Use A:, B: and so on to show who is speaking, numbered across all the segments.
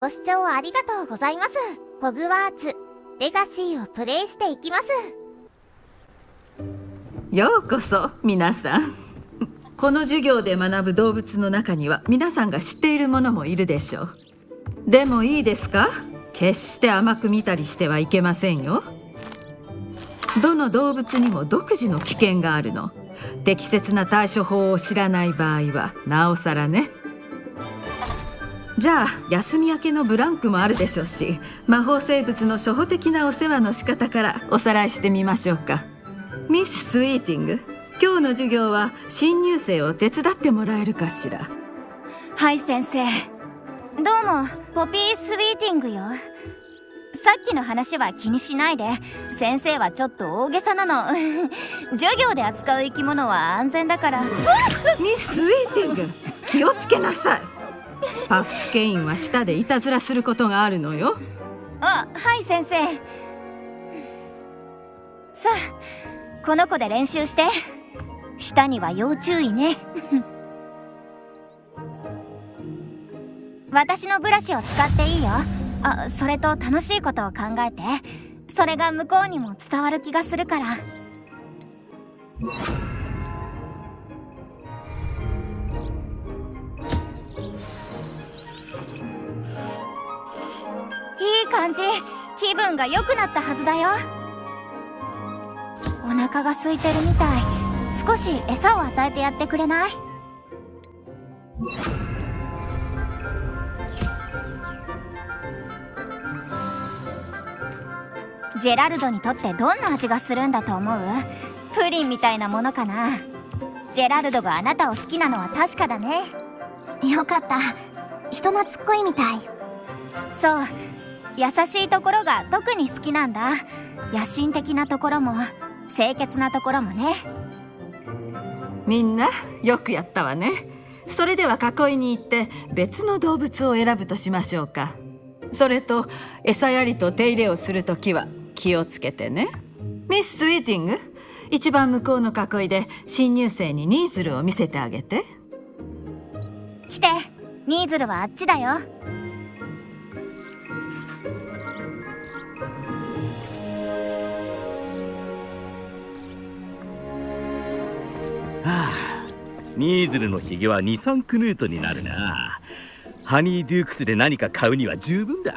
A: ご視聴ありがとうございます。ホグワーツ、レガシーをプレイしていきます。
B: ようこそ、皆さん。この授業で学ぶ動物の中には皆さんが知っているものもいるでしょう。でもいいですか？決して甘く見たりしてはいけませんよ。どの動物にも独自の危険があるの。適切な対処法を知らない場合はなおさらね。じゃあ休み明けのブランクもあるでしょうし魔法生物の初歩的なお世話の仕方からおさらいしてみましょうか。ミス・スイーティング今日の授業は新入生を手伝ってもらえるかしら。
C: はい先生。どうもポピー・スイーティングよ。さっきの話は気にしないで。先生はちょっと大げさなの。授業で扱う生き物は安全だから。
B: ミス・スイーティング気をつけなさいパフスケインは舌でいたずらすることがあるのよ。
C: あはい先生。さあこの子で練習して。舌には要注意ね。私のブラシを使っていいよ。あそれと楽しいことを考えて。それが向こうにも伝わる気がするから。感じ。気分が良くなったはずだよ。お腹が空いてるみたい。少し餌を与えてやってくれない？ジェラルドにとってどんな味がするんだと思う？プリンみたいなものかな？ジェラルドがあなたを好きなのは確かだね。
A: よかった。人懐っこいみたい。
C: そう優しいところが特に好きなんだ。野心的なところも清潔なところもね。
B: みんなよくやったわね。それでは囲いに行って別の動物を選ぶとしましょうか。それと餌やりと手入れをするときは気をつけてね。ミス・スイーティング一番向こうの囲いで新入生にニーズルを見せてあげて。
C: 来てニーズルはあっちだよ
D: ニーズルのヒゲは23クヌートになるな。ハニーデュークスで何か買うには十分だ。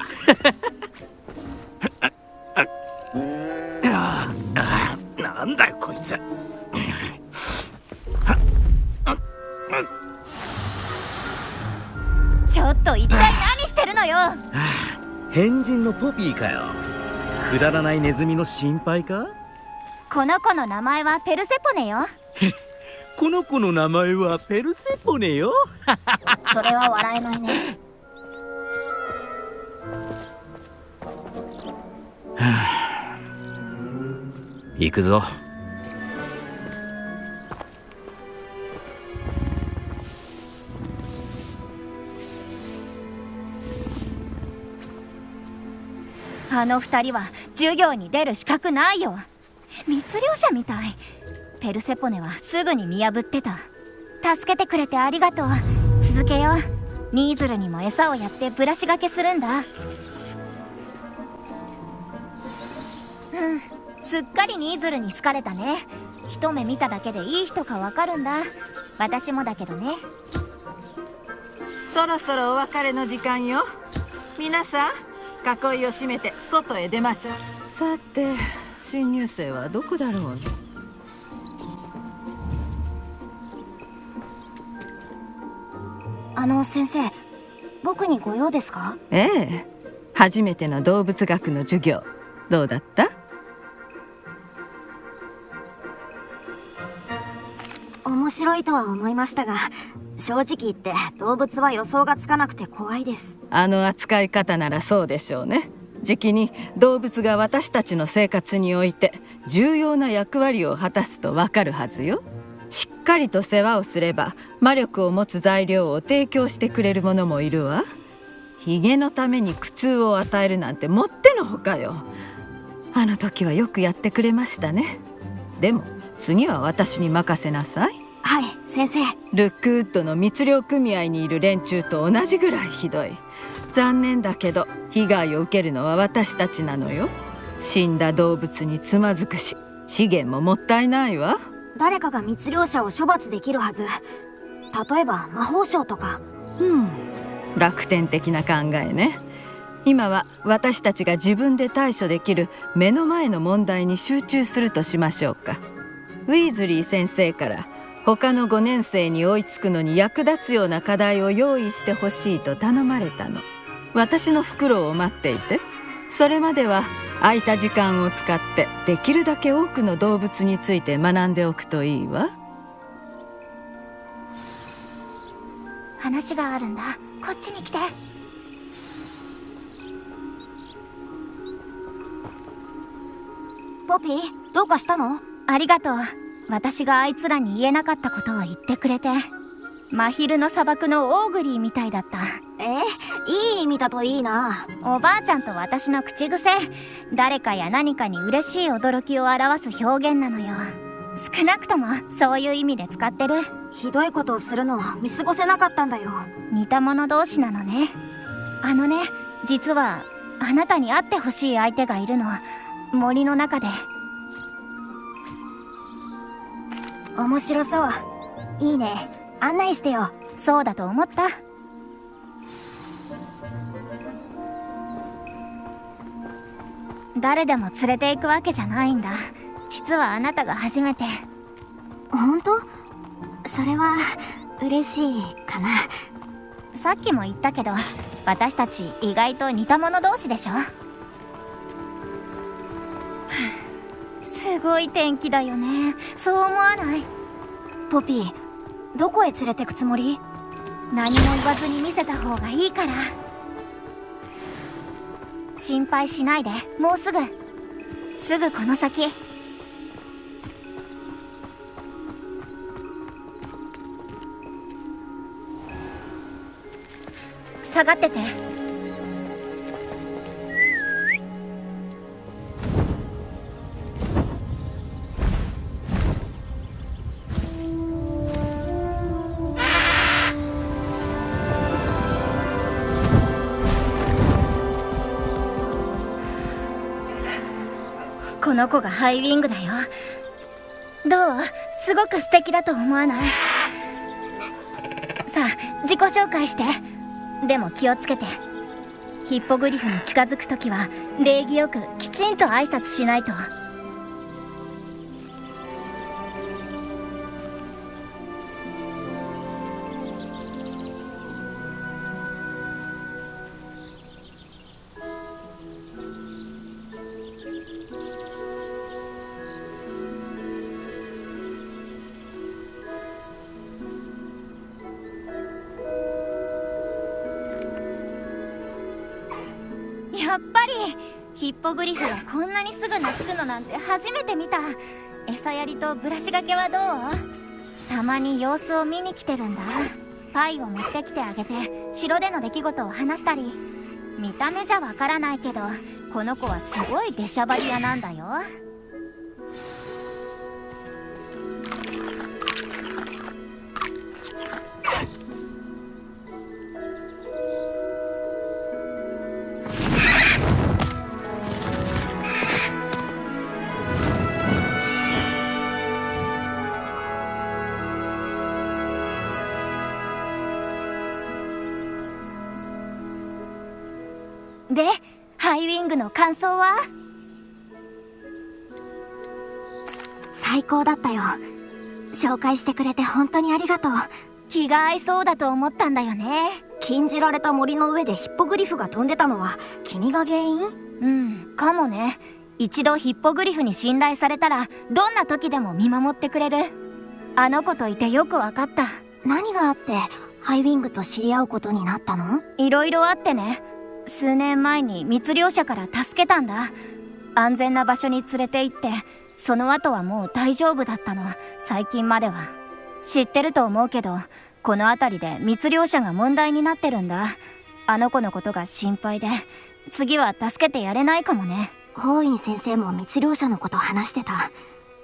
D: なんだよこいつ。
C: ちょっと一体何してるのよ？
D: 変人のポピーかよ。くだらないネズミの心配か？
C: この子の名前はペルセポネよ
D: この子の名前はペルセポネよ。
C: それは笑えないね。
D: 行くぞ。
C: あの二人は授業に出る資格ないよ。密漁者みたいペルセポネはすぐに見破ってた。助けてくれてありがとう。続けよう。ニーズルにも餌をやってブラシがけするんだ。うん。すっかりニーズルに好かれたね。一目見ただけでいい人かわかるんだ。私もだけどね。
B: そろそろお別れの時間よ。皆さん囲いを閉めて外へ出ましょう。さて新入生はどこだろう？
A: あの先生僕にご用ですか？
B: ええ。初めての動物学の授業。どうだった？
A: 面白いとは思いましたが正直言って動物は予想がつかなくて怖いです。
B: あの扱い方ならそうでしょうね。時期に動物が私たちの生活において重要な役割を果たすとわかるはずよしっかりと世話をすれば魔力を持つ材料を提供してくれるものもいるわ。ヒゲのために苦痛を与えるなんてもってのほかよ。あの時はよくやってくれましたね。でも次は私に任せなさい。
A: はい先生。
B: ルックウッドの密漁組合にいる連中と同じぐらいひどい。残念だけど被害を受けるのは私たちなのよ。死んだ動物につまずくし資源ももったいないわ
A: 誰かが密漁者を処罰できるはず。例えば魔法省とか。
B: うん。楽天的な考えね。今は私たちが自分で対処できる目の前の問題に集中するとしましょうか。ウィーズリー先生から他の5年生に追いつくのに役立つような課題を用意してほしいと頼まれたの。私の袋を待っていて。それまでは空いた時間を使ってできるだけ多くの動物について学んでおくといいわ。
C: 話があるんだ。こっちに来て。
A: ポピーどうかしたの？
C: ありがとう。私があいつらに言えなかったことを言ってくれて。真昼の砂漠のオーグリーみたいだった
A: えいい意味だといいな。
C: おばあちゃんと私の口癖。誰かや何かに嬉しい驚きを表す表現なのよ。少なくともそういう意味で使ってる。
A: ひどいことをするのを見過ごせなかったんだよ。
C: 似た者同士なのね。あのね実はあなたに会ってほしい相手がいるの。森の中で。
A: 面白そう。いいね。案内してよ。
C: そうだと思った誰でも連れて行くわけじゃないんだ。実はあなたが初めて。
A: 本当？それは嬉しいかな。
C: さっきも言ったけど私たち意外と似た者同士でしょ。すごい天気だよね。そう思わない？
A: ポピーどこへ連れてくつもり？
C: 何も言わずに見せた方がいいから心配しないでもうすぐ。すぐこの先。下がってて。この子がハイウィングだよ。どう？すごく素敵だと思わない？さあ自己紹介して。でも気をつけて。ヒッポグリフに近づく時は礼儀よくきちんと挨拶しないと。やっぱりヒッポグリフがこんなにすぐ懐くのなんて初めて見た。餌やりとブラシがけはどう？たまに様子を見に来てるんだ。パイを持ってきてあげて城での出来事を話したり。見た目じゃわからないけどこの子はすごい出しゃばり屋なんだよ。想は？
A: 最高だったよ。紹介してくれて本当にありがとう。
C: 気が合いそうだと思ったんだよね。
A: 禁じられた森の上でヒッポグリフが飛んでたのは君が原因？
C: うんかもね。一度ヒッポグリフに信頼されたらどんな時でも見守ってくれる。あの子といてよくわかった。
A: 何があってハイウィングと知り合うことになったの？
C: いろいろあってね数年前に密漁者から助けたんだ。安全な場所に連れて行ってその後はもう大丈夫だったの。最近までは知ってると思うけどこの辺りで密漁者が問題になってるんだ。あの子のことが心配で次は助けてやれないかもね。
A: 法院先生も密漁者のこと話してた。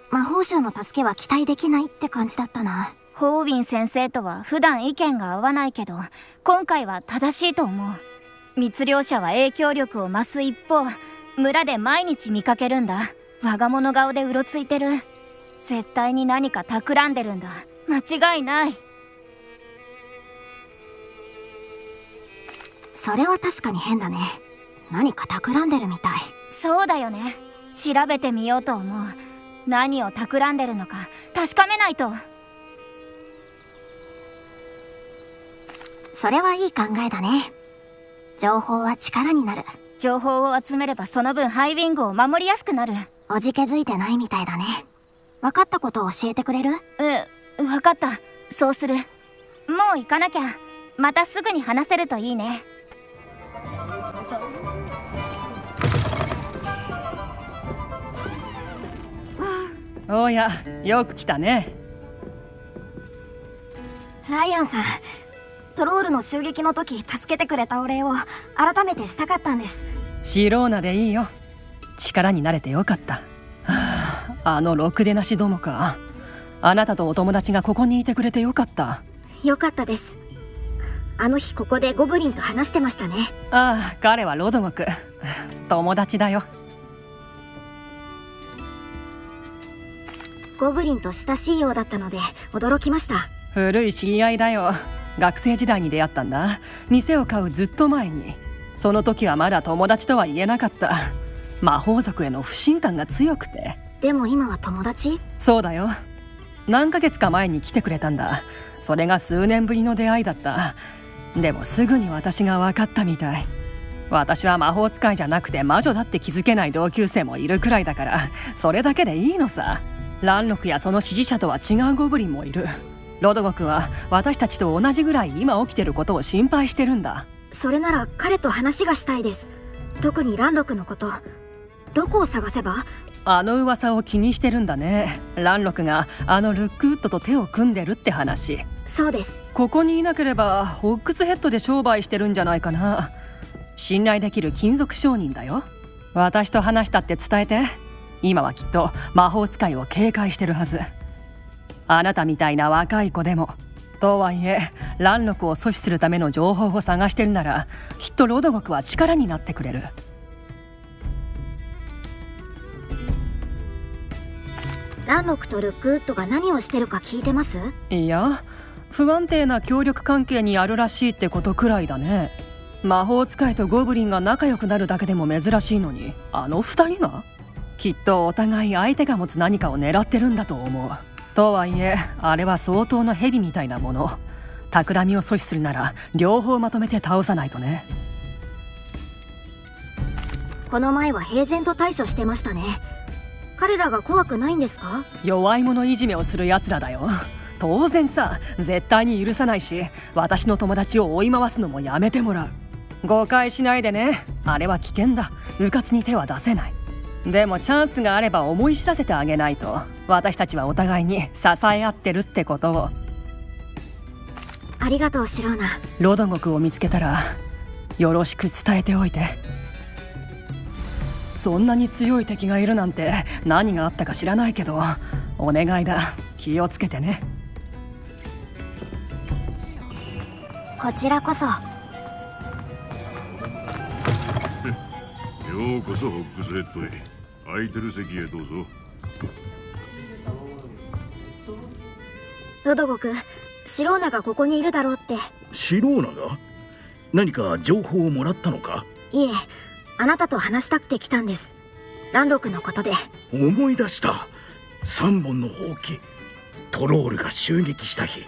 A: 魔法省の助けは期待できないって感じだったな。
C: ホーウィン先生とは普段意見が合わないけど今回は正しいと思う密漁者は影響力を増す一方村で毎日見かけるんだ。我が物顔でうろついてる。絶対に何か企んでるんだ。間違いない。
A: それは確かに変だね。何か企んでるみたい。
C: そうだよね。調べてみようと思う。何を企んでるのか確かめないと。
A: それはいい考えだね情報は力になる。
C: 情報を集めればその分ハイウィングを守りやすくなる。
A: おじけづいてないみたいだね。分かったことを教えてくれる？
C: うん分かった。そうする。もう行かなきゃ。またすぐに話せるといいね。
E: おやよく来たね。
A: ライアンさんトロールの襲撃の時助けてくれたお礼を改めてしたかったんです。
E: シローナでいいよ。力になれてよかった、はあ、あのろくでなしどもか。あなたとお友達がここにいてくれてよかった。
A: よかったです。あの日ここでゴブリンと話してましたね。
E: ああ彼はロドゴク。友達だよ。
A: ゴブリンと親しいようだったので驚きました。
E: 古い知り合いだよ学生時代に出会ったんだ。店を買うずっと前に。その時はまだ友達とは言えなかった。魔法族への不信感が強くて。
A: でも今は友達？
E: そうだよ。何ヶ月か前に来てくれたんだ。それが数年ぶりの出会いだった。でもすぐに私が分かったみたい。私は魔法使いじゃなくて魔女だって気づけない同級生もいるくらいだから。それだけでいいのさ。蘭禄やその支持者とは違うゴブリンもいるロドゴクは私たちと同じぐらい今起きてることを心配してるんだ。
A: それなら彼と話がしたいです。特に蘭禄のこと。どこを探せば？
E: あの噂を気にしてるんだね。蘭禄があのルックウッドと手を組んでるって話。
A: そうです。
E: ここにいなければホックスヘッドで商売してるんじゃないかな。信頼できる金属商人だよ。私と話したって伝えて。今はきっと魔法使いを警戒してるはずあなたみたいな若い子でも。とはいえ乱禄を阻止するための情報を探してるならきっとロドゴクは力になってくれる。
A: ランロクとルックウッドが何をしてるか聞いてます？
E: いや不安定な協力関係にあるらしいってことくらいだね。魔法使いとゴブリンが仲良くなるだけでも珍しいのにあの二人が？きっとお互い相手が持つ何かを狙ってるんだと思うとはいえあれは相当の蛇みたいなもの。企みを阻止するなら両方まとめて倒さないとね。
A: この前は平然と対処してましたね。彼らが怖くないんですか？
E: 弱い者いじめをする奴らだよ。当然さ絶対に許さないし私の友達を追い回すのもやめてもらう。誤解しないでね。あれは危険だ。迂闊に手は出せないでもチャンスがあれば思い知らせてあげないと。私たちはお互いに支え合ってるってことを。
A: ありがとうシローナ。
E: ロドゴクを見つけたらよろしく伝えておいて。そんなに強い敵がいるなんて何があったか知らないけどお願いだ。気をつけてね。
A: こちらこそ。
F: ようこそホックスヘッドへ空いてる席へどうぞ。
A: ロドゴクシローナがここにいるだろうって。
D: シローナが？何か情報をもらったのか？
A: いえあなたと話したくて来たんです。ランロクのことで。
D: 思い出した。3本のほうき。トロールが襲撃した日。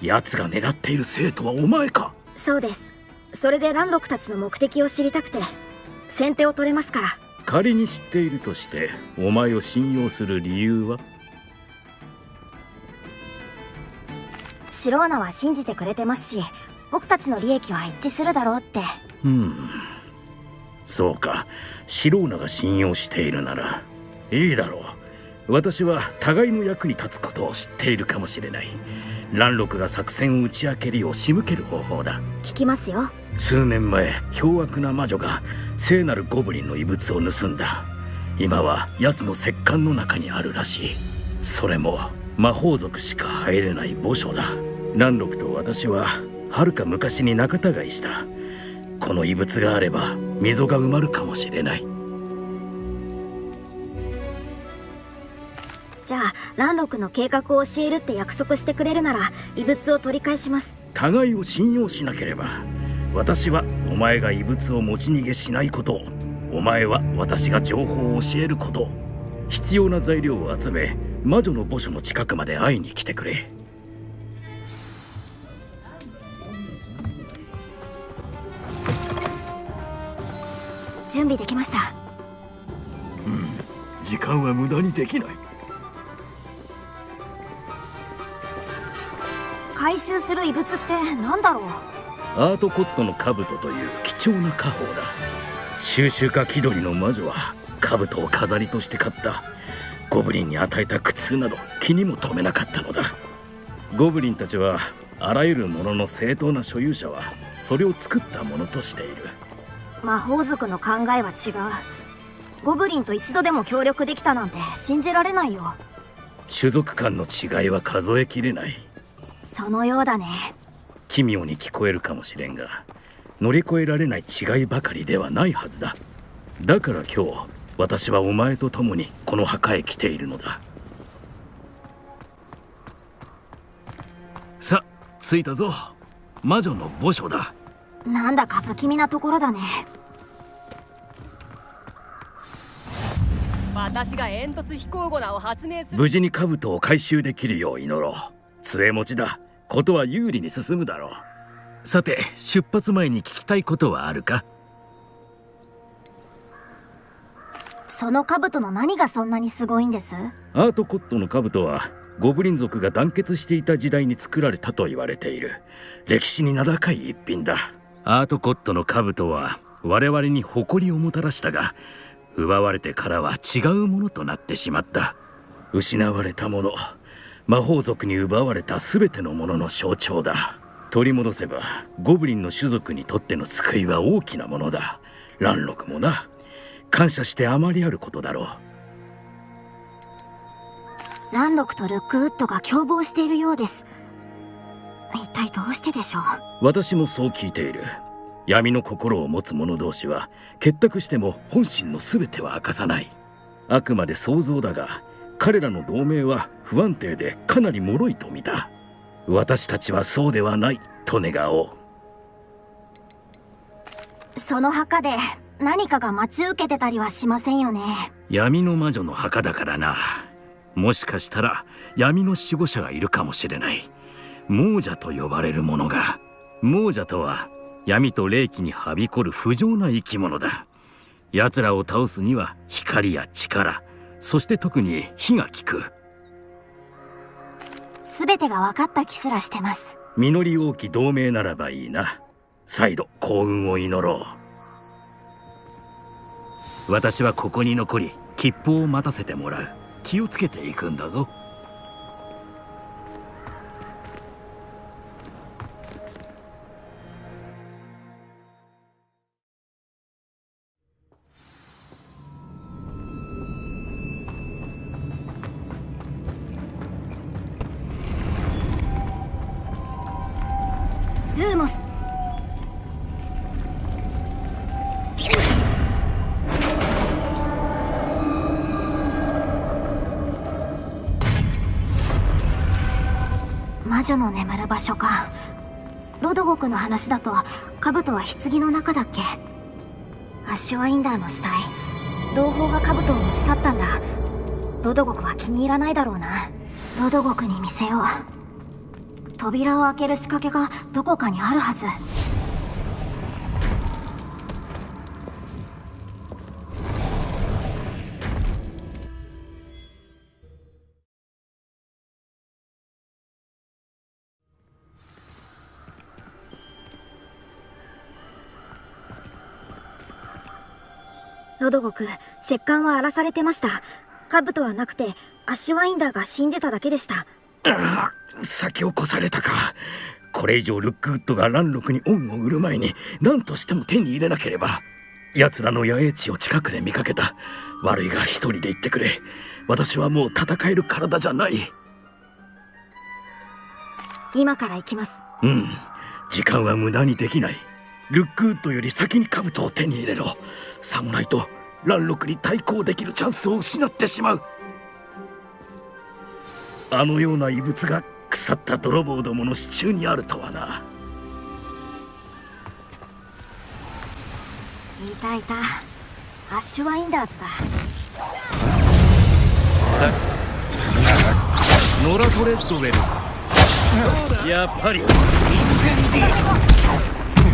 D: 奴が狙っている生徒はお前か。
A: そうです。それでランロクたちの目的を知りたくて。先手を取れますから
D: 仮に知っているとしてお前を信用する理由は？
A: シローナは信じてくれてますし僕たちの利益は一致するだろうって。
D: うん。そうか。シローナが信用しているならいいだろう私は互いの役に立つことを知っているかもしれない。蘭禄が作戦を打ち明けるよう仕向ける方法だ。
A: 聞きますよ。
D: 数年前凶悪な魔女が聖なるゴブリンの遺物を盗んだ。今は奴の石棺の中にあるらしい。それも魔法族しか入れない墓所だ。蘭禄と私ははるか昔に仲違いした。この異物があれば溝が埋まるかもしれない
A: じゃあランロクの計画を教えるって約束してくれるなら異物を取り返します。
D: 互いを信用しなければ私はお前が異物を持ち逃げしないことお前は私が情報を教えること必要な材料を集め魔女の墓所の近くまで会いに来てくれ。
A: 準備できました。
D: 時間は無駄にできない
A: 回収する異物って何だろう？
D: アートコットの兜という貴重な家宝だ。収集家気取りの魔女は兜を飾りとして買った。ゴブリンに与えた苦痛など気にも留めなかったのだ。ゴブリンたちはあらゆるものの正当な所有者はそれを作ったものとしている。
A: 魔法族の考えは違う。ゴブリンと一度でも協力できたなんて信じられないよ。
D: 種族間の違いは数えきれない
A: そのようだね。
D: 奇妙に聞こえるかもしれんが乗り越えられない違いばかりではないはずだ。だから今日私はお前と共にこの墓へ来ているのだ。さ着いたぞ。魔女の墓所だ。
A: なんだか不気味なところだね。
E: 私が煙突飛行ゴナを発明する。
D: 無事に兜を回収できるよう祈ろう。杖持ちだことは有利に進むだろう。さて出発前に聞きたいことはあるか？
A: その兜の何がそんなにすごいんです？
D: アートコットの兜はゴブリン族が団結していた時代に作られたと言われている。歴史に名高い一品だ。アートコットの兜は我々に誇りをもたらしたが奪われてからは違うものとなってしまった。失われたもの魔法族に奪われた全てのものの象徴だ。取り戻せばゴブリンの種族にとっての救いは大きなものだ。ランロクもな。感謝してあまりあることだろう。
A: ランロクとルックウッドが共謀しているようです。一体どうしてでしょう？
D: 私もそう聞いている。闇の心を持つ者同士は結託しても本心の全ては明かさない。あくまで想像だが彼らの同盟は不安定でかなり脆いと見た。私たちはそうではないと願おう。
A: その墓で何かが待ち受けてたりはしませんよね。
D: 闇の魔女の墓だからな。もしかしたら闇の守護者がいるかもしれない。亡者と呼ばれるものが。亡者とは闇と霊気にはびこる不浄な生き物だ。奴らを倒すには光や力そして特に火が効く。
A: 全てが分かった気すらしてます。
D: 実り多き同盟ならばいいな。再度幸運を祈ろう。私はここに残り吉報を待たせてもらう。気をつけていくんだぞ
A: 所かロドゴクの話だと兜は棺の中だっけ？アッシュワインダーの死体。同胞が兜を持ち去ったんだ。ロドゴクは気に入らないだろうな。ロドゴクに見せよう。扉を開ける仕掛けがどこかにあるはず。ロドゴク石棺は荒らされてました。兜はなくてアッシュワインダーが死んでただけでした。
D: 先を越されたか。これ以上ルックウッドがランロクに恩を売る前に何としても手に入れなければ。奴らの野営地を近くで見かけた。悪いが一人で行ってくれ。私はもう戦える体じゃない。
A: 今から行きます。
D: うん。時間は無駄にできないルックウッドより先に兜を手に入れろ。さもないとランロクに対抗できるチャンスを失ってしまう。あのような異物が腐った泥棒どもの支柱にあるとはな。い
A: たいた。アッシュワインダーズだ。
D: ノラトレッドウェル。やっぱり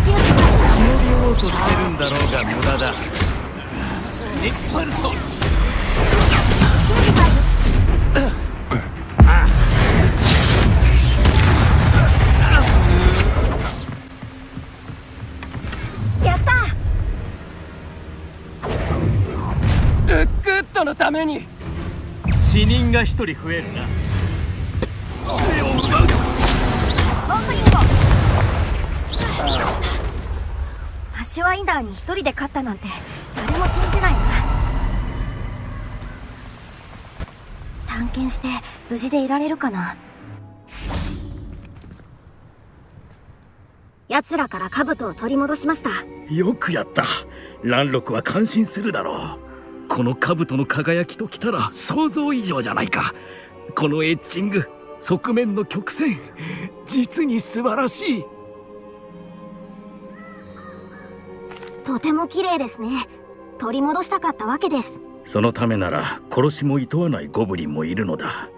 D: 忍び寄ろうとしてるんだろうが無駄だエクスパルソ
A: やった
E: ルックウッドのために
D: 死人が一人増えるな。
A: 杖を奪うオープニングシュワインダーに一人で勝ったなんて誰も信じないな探検して無事でいられるかな。奴らから兜を取り戻しました。
D: よくやった。ランロクは感心するだろう。この兜の輝きときたら想像以上じゃないか。このエッチング側面の曲線実に素晴らしい。
A: とても綺麗ですね。取り戻したかったわけです。
D: そのためなら殺しも厭わないゴブリンもいるのだ。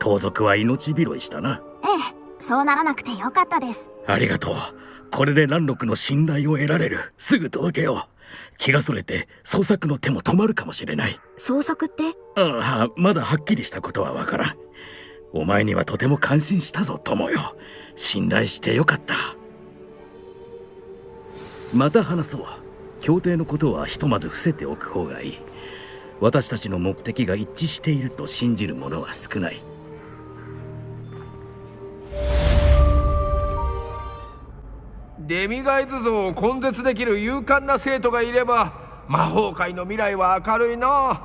D: 盗賊は命拾いしたな。
A: ええそうならなくてよかったです。
D: ありがとう。これで蘭禄の信頼を得られる。すぐ届けよう。気がそれて捜索の手も止まるかもしれない。
A: 捜索って？
D: ああまだはっきりしたことはわからん。お前にはとても感心したぞ友よ。信頼してよかった。また話そう協定のことはひとまず伏せておく方がいい。私たちの目的が一致していると信じる者は少ない。
G: デミガイズ像を根絶できる勇敢な生徒がいれば魔法界の未来は明るいな。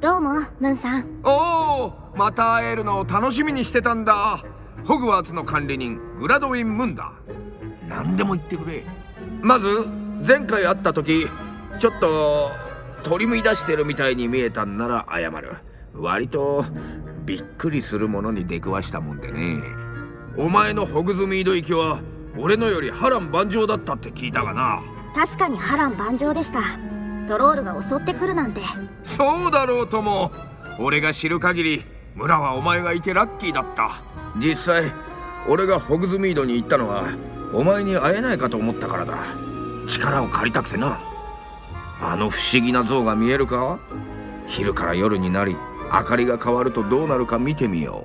A: どうもムンさん。
G: おおまた会えるのを楽しみにしてたんだ。ホグワーツの管理人グラドウィン・ムンだ。何でも言ってくれまず前回会った時ちょっと取り乱してるみたいに見えたんなら謝る。割とびっくりするものに出くわしたもんでね。お前のホグズミード行きは俺のより波乱万丈だったって聞いたがな。
A: 確かに波乱万丈でした。トロールが襲ってくるなんて。
G: そうだろうとも。俺が知る限り村はお前がいてラッキーだった。実際俺がホグズミードに行ったのはお前に会えないかと思ったからだ。力を借りたくてな。あの不思議な像が見えるか？昼から夜になり明かりが変わるとどうなるか見てみよ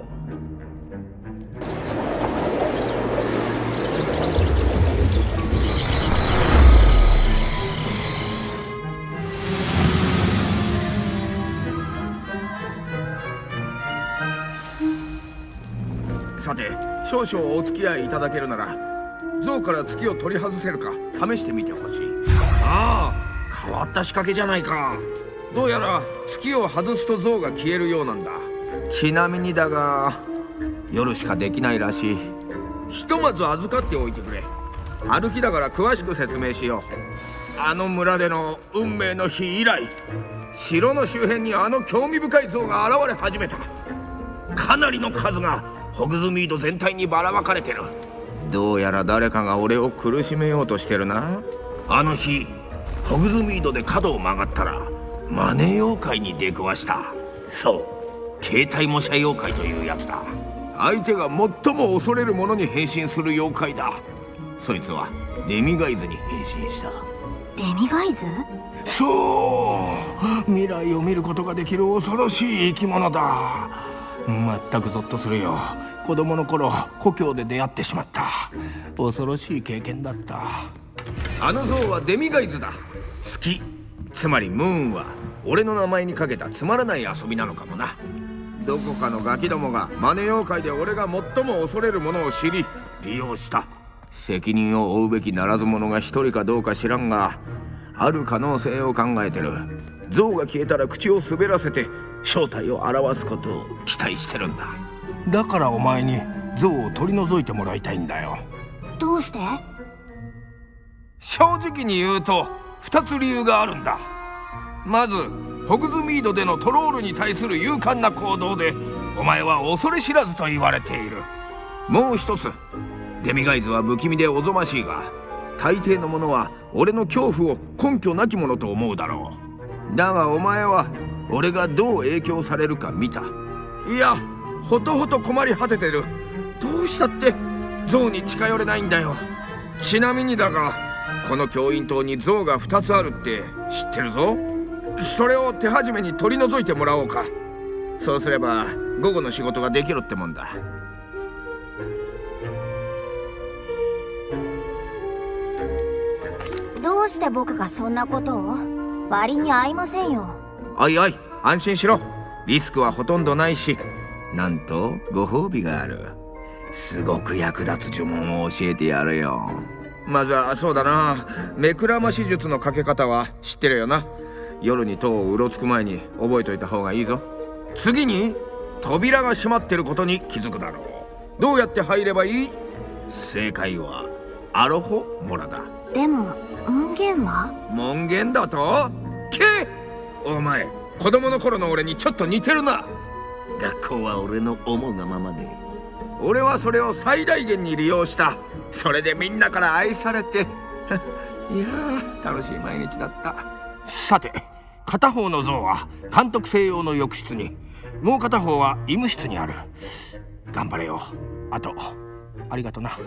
G: う。さて少々お付き合いいただけるなら。像から月を取り外せるか試してみてほしい。ああ変わった仕掛けじゃないか。どうやら月を外すと像が消えるようなんだ。ちなみにだが夜しかできないらしい。ひとまず預かっておいてくれ。歩きだから詳しく説明しよう。あの村での運命の日以来城の周辺にあの興味深い像が現れ始めた。かなりの数がホグズミード全体にばらまかれてる。どうやら誰かが俺を苦しめようとしてるな。あの日ホグズミードで角を曲がったらマネ妖怪に出くわした。そう携帯模写妖怪というやつだ。相手が最も恐れるものに変身する妖怪だ。そいつはデミガイズに変身した。
A: デミガイズ？
G: そう未来を見ることができる恐ろしい生き物だまったくゾッとするよ。子供の頃故郷で出会ってしまった。恐ろしい経験だった。あの像はデミガイズだ。月つまりムーンは俺の名前にかけたつまらない遊びなのかもな。どこかのガキどもがマネ妖怪で俺が最も恐れるものを知り利用した。責任を負うべきならず者が一人かどうか知らんがある可能性を考えてる。像が消えたら口を滑らせて正体を表すことを期待してるんだ。だからお前に像を取り除いてもらいたいんだよ。
A: どうして？
G: 正直に言うと2つ理由があるんだ。まずホグズミードでのトロールに対する勇敢な行動でお前は恐れ知らずと言われている。もう一つデミガイズは不気味でおぞましいが大抵の者は俺の恐怖を根拠なきものと思うだろうだがお前は俺がどう影響されるか見た。いやほとほと困り果ててる。どうしたって象に近寄れないんだよ。ちなみにだがこの教員棟に象が2つあるって知ってるぞ。それを手始めに取り除いてもらおうか。そうすれば午後の仕事ができるってもんだ。
A: どうして僕がそんなことを？割に合いませんよ。
G: おいおい安心しろ。リスクはほとんどないし。なんとご褒美がある。すごく役立つ呪文を教えてやるよ。まずはそうだな。目くらまし術のかけ方は知ってるよな。夜に塔をうろつく前に覚えといた方がいいぞ。次に扉が閉まってることに気づくだろう。どうやって入ればいい？正解はアロホモラだ。
A: でも門限は？
G: 門限だとけ!お前子供の頃の俺にちょっと似てるな!学校は俺の思うがままで。俺はそれを最大限に利用した。それでみんなから愛されて。いやー楽しい毎日だった。さて片方の像は監督専用の浴室に。もう片方は医務室にある。頑張れよ。あとありがとな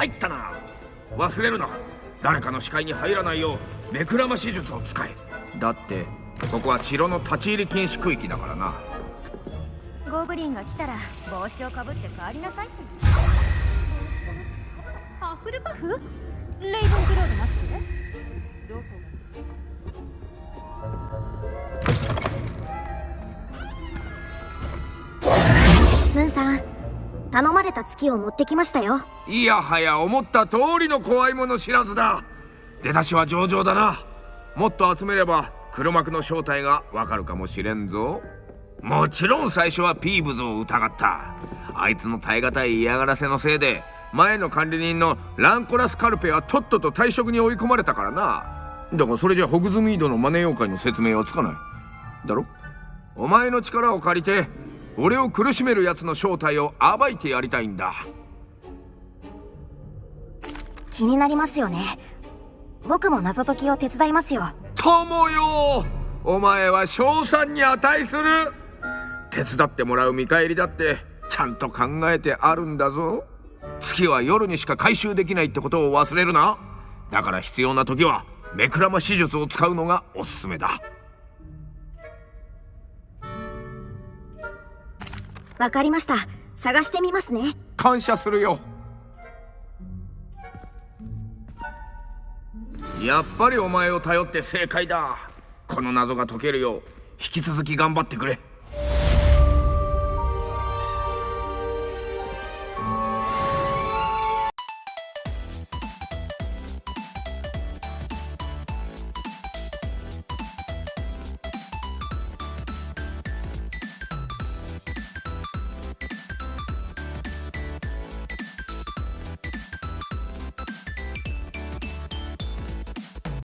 G: 入ったな。忘れるな。誰かの視界に入らないよう目くらまし術を使え。だってここは城の立ち入り禁止区域だからな。
C: ゴブリンが来たら帽子をかぶって帰りなさい。ハッフルパフ？レイブンクローじゃなくて。どこ？
A: ムンさん。頼まれた月を持ってきましたよ。
G: いやはや思った通りの怖いもの知らずだ。出だしは上々だな。もっと集めれば黒幕の正体がわかるかもしれんぞ。もちろん最初はピーブズを疑った。あいつの耐え難い嫌がらせのせいで前の管理人のランコラス・カルペはとっとと退職に追い込まれたからな。だがそれじゃホグズミードのマネー妖怪の説明はつかない。だろ？お前の力を借りて俺を苦しめる奴の正体を暴いてやりたいんだ。
A: 気になりますよね。僕も謎解きを手伝いますよ。
G: 友よお前は賞賛に値する。手伝ってもらう見返りだってちゃんと考えてあるんだぞ。月は夜にしか回収できないってことを忘れるな。だから必要な時は目くらまし術を使うのがおすすめだ
A: わかりました。探してみますね。
G: 感謝するよ。やっぱりお前を頼って正解だ。この謎が解けるよう引き続き頑張ってくれ。